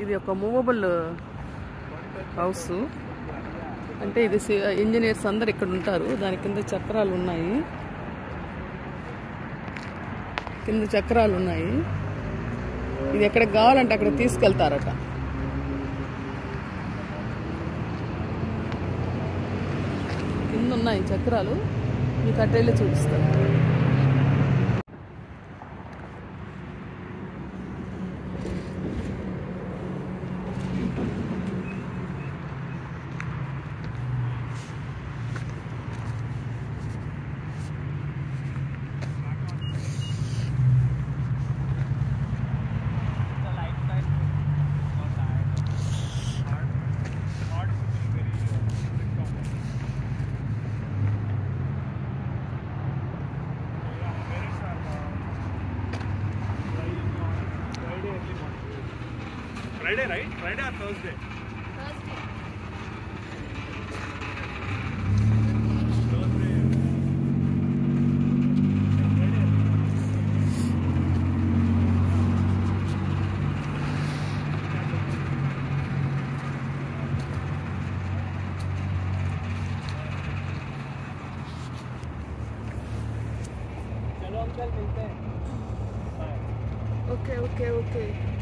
ఇది ఒక movable house. అంటే ఇది సి- ఇంజనీర్స్ అందరు ఇక్కడ ఉంటారు. దాని కింద చక్రాలు ఉన్నాయి. కింద చక్రాలు ఉన్నాయి. ఇది ఎక్కడికి కావాలంటే అక్కడ తీసుకెళ్తారట. కింద ఉన్నాయి చక్రాలు. మీకు అట్టెళ్ళి చూపిస్తాను. फ्राइडे राइट फ्राइडे और थर्सडे ओके ओके ओके